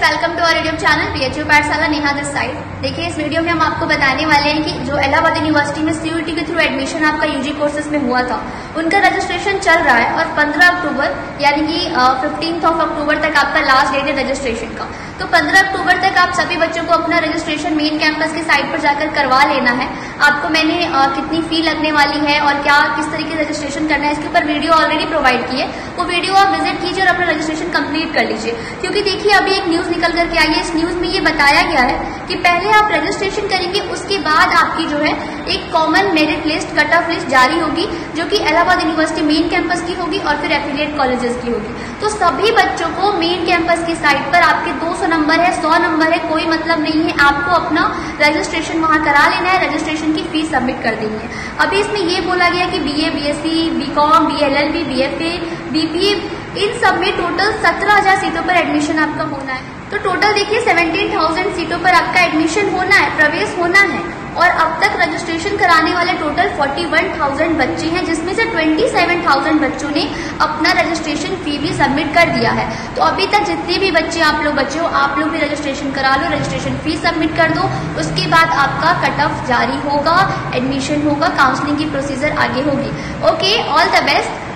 Welcome to our YouTube channel PHU Pathshala Neha this side देखिए इस video में हम आपको बताने वाले हैं कि जो इलाहाबाद यूनिवर्सिटी में सीयूटी के थ्रू एडमिशन आपका यूजी कोर्सेज में हुआ था उनका रजिस्ट्रेशन चल रहा है और 15 अक्टूबर यानी कि फिफ्टींथ ऑफ़ अक्टूबर तक आपका लास्ट डेट है रजिस्ट्रेशन का। तो 15 अक्टूबर तक आप सभी बच्चों को अपना रजिस्ट्रेशन मेन कैंपस के साइट पर जाकर करवा लेना है। आपको मैंने आ, कितनी फ़ी लगने वाली है और क्या किस तरीके रजिस्ट्रेशन करना है, इसके ऊपर वीडियो ऑलरेडी प्रोवाइड की है, वो वीडियो आप विज़िट कीजिए और अपना रजिस्ट्रेशन कंप्लीट कर लीजिए। क्योंकि देखिए, अभी एक न्यूज़ निकल करके आई है, इस न्यूज़ में ये बताया गया है कि पहले आप रजिस्ट्रेशन करेंगे, उसके बाद आपकी जो है एक common merit list cut off list जारी होगी, जो कि इलाहाबाद यूनिवर्सिटी मेन कैंपस की होगी और फिर एफिलिएट कॉलेजेस की होगी। तो सभी बच्चों को मेन कैंपस की साइट पर आपके 200 नंबर है 100 नंबर है कोई मतलब नहीं है। आपको अपना रजिस्ट्रेशन वहाँ करा लेना है रजिस्ट्रेशन की फ़ीस सबमिट कर देनी है। अभी इसमें ये बोला गया कि B A B S C B com B L L B B F A B P इन सब में टोटल सत्रह हज़ार सीटों पर एडमिशन आपका होना है। तो टोटल देखिए सेवेंटीन थाउज़ेंड सीटों पर आपका एडमिशन होना है प्रवेश होना है। और अब तक रजिस्ट्रेशन कराने वाले टोटल 41,000 बच्चे हैं जिसमें से 27,000 बच्चों ने अपना रजिस्ट्रेशन फ़ी सबमिट कर दिया है। तो अभी तक जितने भी बच्चे आप लोग, बच्चे हो आप लोग भी रजिस्ट्रेशन करा लो रजिस्ट्रेशन फ़ीस सबमिट कर दो। उसके बाद आपका कट ऑफ़ जारी होगा एडमिशन होगा काउंसलिंग की प्रोसीजर आगे होगी। Okay all the best